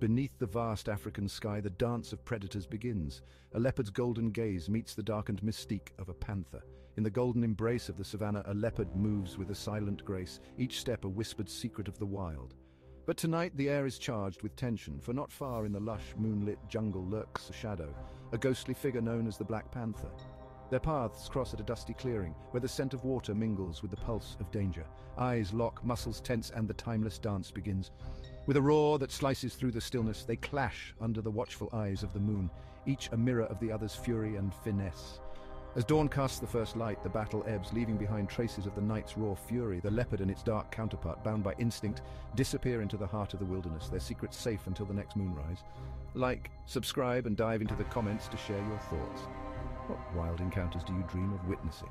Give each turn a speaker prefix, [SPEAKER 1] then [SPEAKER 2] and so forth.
[SPEAKER 1] Beneath the vast African sky, the dance of predators begins. A leopard's golden gaze meets the darkened mystique of a panther. In the golden embrace of the savannah, a leopard moves with a silent grace, each step a whispered secret of the wild. But tonight the air is charged with tension, for not far in the lush, moonlit jungle lurks a shadow, a ghostly figure known as the Black Panther. Their paths cross at a dusty clearing, where the scent of water mingles with the pulse of danger. Eyes lock, muscles tense, and the timeless dance begins. With a roar that slices through the stillness, they clash under the watchful eyes of the moon, each a mirror of the other's fury and finesse. As dawn casts the first light, the battle ebbs, leaving behind traces of the night's raw fury. The leopard and its dark counterpart, bound by instinct, disappear into the heart of the wilderness, their secrets safe until the next moonrise. Like, subscribe, and dive into the comments to share your thoughts. What wild encounters do you dream of witnessing?